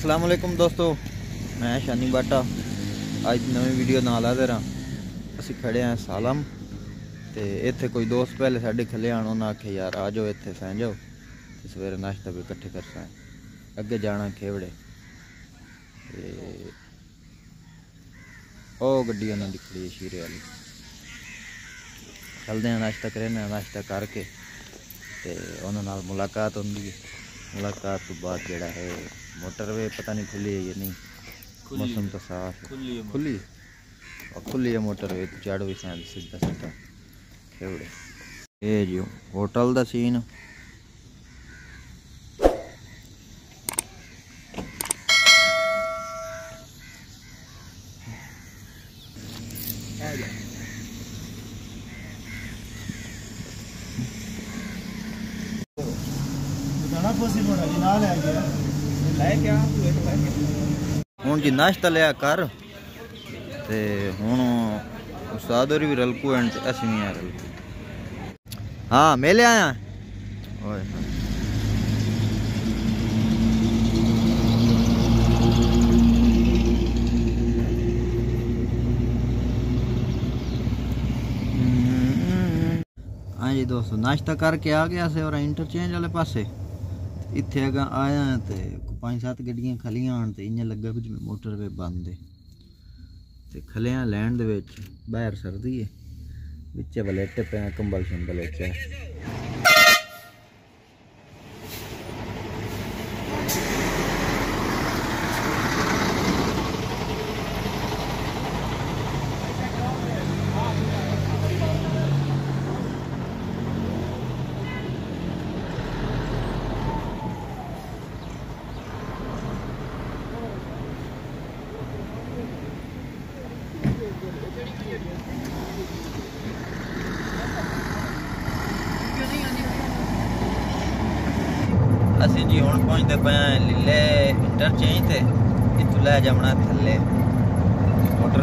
अस्सलाम वालेकुम दोस्तों मैं शानी बाटा ਅੱਜ ਨਵੀਂ ਵੀਡੀਓ ਨਾਲ ਆ ਤੇਰਾ ਅਸੀਂ ਖੜੇ ਆ ਸਾਲਮ ਤੇ ਇੱਥੇ ਕੋਈ ਦੋਸਤ ਪਹਿਲੇ ਸਾਡੇ ਖੱਲੇ ਆਣ ਉਹਨਾਂ ਆਖੇ ਯਾਰ ਆ ਜਾਓ ਇੱਥੇ ਸਹਿ ਜਾਓ ਤੇ ਸਵੇਰੇ ਨਾਸ਼ਤਾ ਵੀ ਇਕੱਠੇ ਕਰ ਸਾਂ ਅੱਗੇ ਜਾਣਾ ਖੇਵੜੇ ਤੇ ਉਹ ਗੱਡੀ ਉਹਨਾਂ ਦੀ ਖੜੀ ਸ਼ੀਰੇ ਵਾਲੀ ਚਲਦੇ ਆ ਨਾਸ਼ਤਾ ਕਰੇ ਨਾ ਨਾਸ਼ਤਾ ਕਰਕੇ ਤੇ ਉਹਨਾਂ ਨਾਲ ਮੁਲਾਕਾਤ ਹੁੰਦੀ ਹੈ ਮੁਲਾਕਾਤ ਤੋਂ ਬਾਅਦ ਜਿਹੜਾ ਹੈ ਮੋਟਰਵੇ ਪਤਾ ਨਹੀਂ ਖੁੱਲੀ ਹੈ ਜਾਂ ਨਹੀਂ ਮੌਸਮ ਤਾਂ ਸਾਫ ਖੁੱਲੀ ਹੈ ਖੁੱਲੀ ਹੈ ਖੁੱਲੀ ਹੈ ਮੋਟਰਵੇ ਚਾੜੋ ਵੀ ਸਾਂ ਸਿੱਧਾ ਸਿੱਧਾ ਇਹ ਜੀ ਹੋਟਲ ਦਾ ਸੀਨ ਨਾ ਕੋਸੀ ਮੋੜਾ ਜੀ ਨਾਲ ਲੈ ਗਿਆ ਲੈ ਕੇ ਆ ਤੂੰ ਇੱਕ ਲੈ ਕੇ ਹੁਣ ਜੀ ਨਾਸ਼ਤਾ ਲਿਆ ਕਰ ਤੇ ਹੁਣ ਉਸਤਾਦ ਹੋਰੀ ਵੀ ਰਲਕੂ ਐਂਡ ਅਸੀਂ ਵੀ ਆ ਰਲਕੂ ਹਾਂ ਮੇਲੇ ਆਇਆ ਓਏ हाँ जी दोस्तों नाश्ता करके आ गया से और इंटरचेंज वाले पासे ਇੱਥੇ ਅਗਾ ਆਇਆ ਤੇ ਪੰਜ ਸੱਤ ਗੱਡੀਆਂ ਖਲੀਆਂ ਆਣ ਤੇ ਇੰਜ ਲੱਗਾ ਵੀ ਜਿਵੇਂ ਮੋਟਰਵੇ ਬੰਦ ਹੈ ਤੇ ਖਲਿਆਂ ਲੈਣ ਦੇ ਵਿੱਚ ਬਾਹਰ ਸਰਦੀ ਹੈ ਵਿੱਚ ਬਲੇਟ ਪਿਆ ਕੰਬਲ ਸ਼ੰਬਲ ਵਿੱਚ ਹੈ ਅਸੀਂ ਜੀ ਹੁਣ ਪਹੁੰਚਦੇ ਪਏ ਆ ਲੀਲੇ ਇੰਟਰਚੇਂਜ ਤੇ ਇੱਥੋਂ ਲੈ ਜਾਣਾ ਥੱਲੇ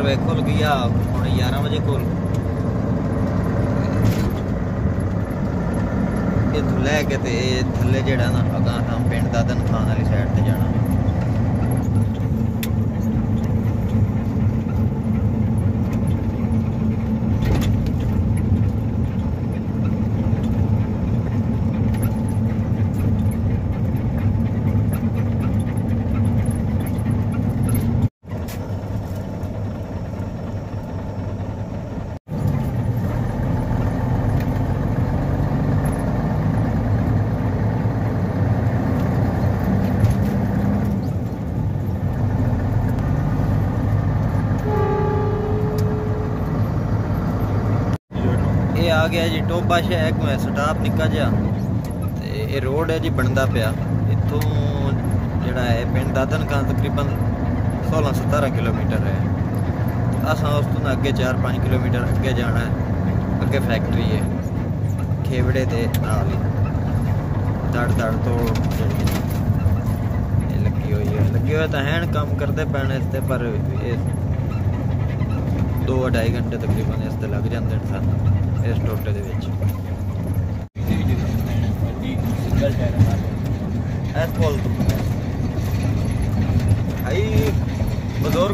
ਵੇਖੋ ਖੁੱਲ ਗਿਆ ਹੁਣ 11 ਵਜੇ ਕੋਲ ਇੱਥੋਂ ਲੈ ਕੇ ਤੇ ਥੱਲੇ ਜਿਹੜਾ ਨਾ ਅਗਾਂ ਤਾਂ ਪਿੰਡ ਦਾ ਦਨਖਾਨ ਵਾਲੀ ਸਾਈਡ ਤੇ ਜਾਣਾ ਆ ਗਿਆ ਜੀ ਟੋਬਾ ਸ਼ਹਿਰ ਕੋਲ ਸਟਾਪ ਨਿਕਾ ਜਾ ਤੇ ਇਹ ਰੋਡ ਹੈ ਜੀ ਬਣਦਾ ਪਿਆ ਇੱਥੋਂ ਜਿਹੜਾ ਹੈ ਪਿੰਡ ਦਾਦਨ ਕਾਂ ਤਕਰੀਬਨ 16 17 ਕਿਲੋਮੀਟਰ ਹੈ ਅਸਾਂ ਉਸ ਤੋਂ ਅੱਗੇ 4-5 ਕਿਲੋਮੀਟਰ ਅੱਗੇ ਜਾਣਾ ਹੈ ਅੱਗੇ ਫੈਕਟਰੀ ਹੈ ਖੇਵੜੇ ਦੇ ਨਾਲ ਹੀ ਦੜ ਦੜ ਤੋਂ ਇਹ ਲੱਗੀ ਹੋਈ ਹੈ ਲੱਗੀ ਹੋਇਆ ਤਾਂ ਹੈਣ ਕੰਮ ਕਰਦੇ ਪੈਣੇ ਤੇ ਪਰ ਇਹ दो ढाई घंटे ਤਕਰੀਬਨ ਇਸ ਤੇ ਲੱਗ ਜਾਂਦੇ ਨੇ ਸਾਨੂੰ ਇਸ ਟੋਟੇ ਦੇ ਵਿੱਚ ਇਹ ਪੁਲ ਹਾਈ ਬਜ਼ੋਰ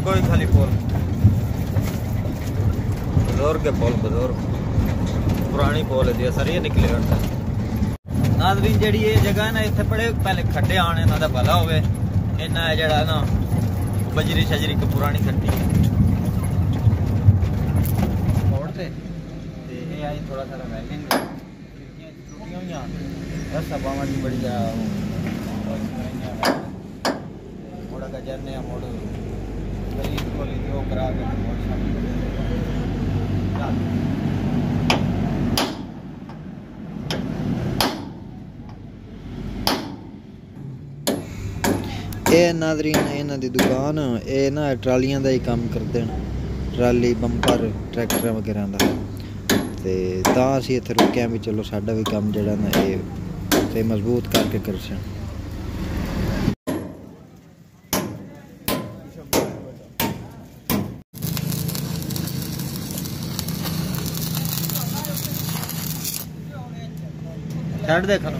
पुल बजौर पुरानी पुल है सर निकले हटता नाजरीन जी ये जगह ना इतने बड़े पहले खड्डे आने इन्हों का भला हो इन्ना जरा ना बजरी शजरी को पुरानी खड्डी थोड़ा सा रमेलिंग बस अब हमारी बड़ी मोड़ा का जरने मोड़ गली खोली थी वो करा के मोड़ शामिल ਇਹ ਨਾਜ਼ਰੀਨ ਇਹਨਾਂ ਦੀ ਦੁਕਾਨ ਇਹ ਨਾ ਟਰਾਲੀਆਂ ਦਾ ਹੀ ਕੰਮ ਕਰਦੇ ਨੇ ਤੇ ਤਾਂ ਅਸੀਂ ਇੱਥੇ ਰੁਕਿਆ ਵੀ ਚਲੋ ਸਾਡਾ ਵੀ ਕੰਮ ਜਿਹੜਾ ਨਾ ਇਹ ਤੇ ਮਜ਼ਬੂਤ ਕਰਕੇ ਕਰਸਾਂ ਛੱਡ ਦੇ ਖਾਣੋ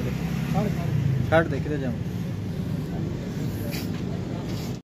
ਛੱਡ ਦੇ ਕਿਤੇ ਜਾਵਾਂ